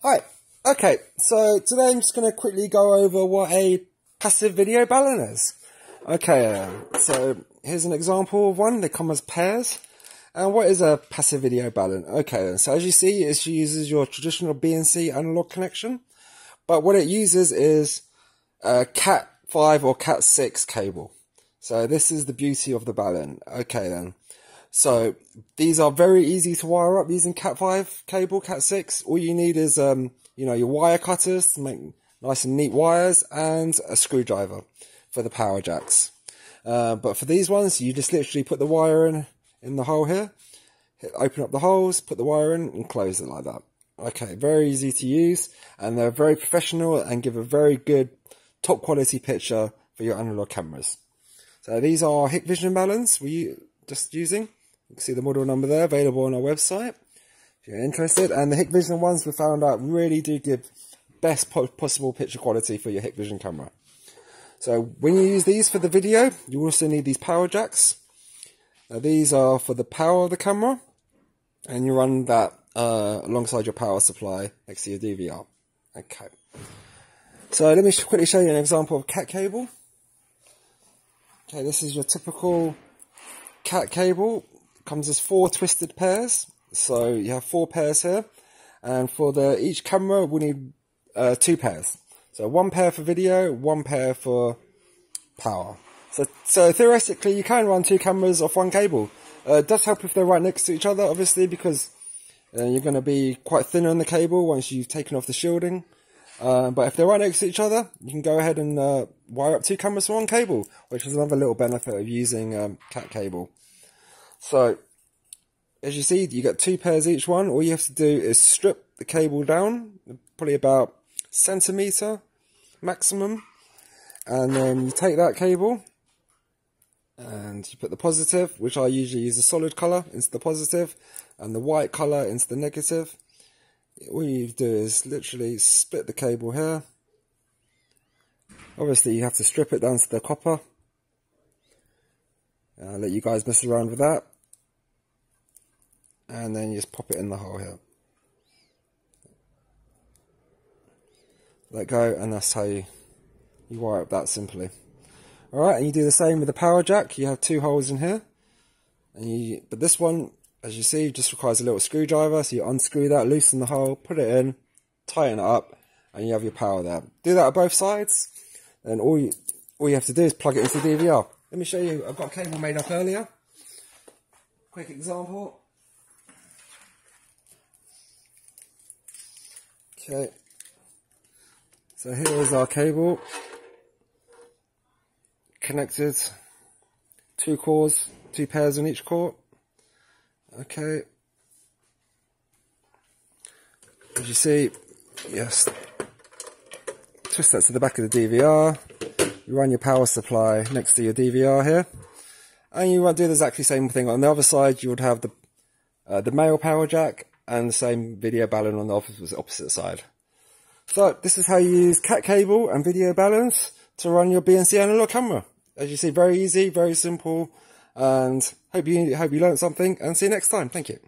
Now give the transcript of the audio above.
Hi. Okay, so today I'm just going to quickly go over what a passive video balun is. Okay, um, so here's an example of one. They come as pairs. And what is a passive video balun? Okay, so as you see, it uses your traditional BNC analog connection. But what it uses is a Cat5 or Cat6 cable. So this is the beauty of the balun. Okay then. So these are very easy to wire up using Cat5 cable, Cat6. All you need is, um, you know, your wire cutters to make nice and neat wires and a screwdriver for the power jacks. Uh, but for these ones, you just literally put the wire in, in the hole here, hit, open up the holes, put the wire in and close it like that. Okay, very easy to use and they're very professional and give a very good top quality picture for your analog cameras. So these are Hikvision baluns we just using. You can see the model number there, available on our website if you're interested. And the Hikvision ones we found out really do give best possible picture quality for your Hikvision camera. So when you use these for the video, you also need these power jacks. Now these are for the power of the camera, and you run that uh, alongside your power supply next to your DVR. Okay. So let me quickly show you an example of cat cable. Okay, this is your typical cat cable comes as four twisted pairs. So you have four pairs here. And for the each camera, we need uh, two pairs. So one pair for video, one pair for power. So, so theoretically, you can run two cameras off one cable. Uh, it does help if they're right next to each other, obviously, because uh, you're going to be quite thin on the cable once you've taken off the shielding. Uh, but if they're right next to each other, you can go ahead and uh, wire up two cameras for one cable, which is another little benefit of using um, cat cable. So, as you see, you got two pairs each one. All you have to do is strip the cable down, probably about centimeter maximum. And then you take that cable and you put the positive, which I usually use a solid color into the positive and the white color into the negative. All you do is literally split the cable here. Obviously you have to strip it down to the copper I'll let you guys mess around with that. And then you just pop it in the hole here. Let go, and that's how you, you wire up that simply. Alright, and you do the same with the power jack. You have two holes in here. and you But this one, as you see, just requires a little screwdriver. So you unscrew that, loosen the hole, put it in, tighten it up, and you have your power there. Do that on both sides. and all you, all you have to do is plug it into the DVR. Let me show you, I've got a cable made up earlier. Quick example. Okay. So here is our cable. Connected. Two cores, two pairs in each core. Okay. As you see, yes, twist that to the back of the DVR you run your power supply next to your DVR here. And you do the exactly same thing. On the other side, you would have the uh, the male power jack and the same video balun on the opposite, opposite side. So this is how you use cat cable and video baluns to run your BNC analog camera. As you see, very easy, very simple, and hope you hope you learned something. And see you next time. Thank you.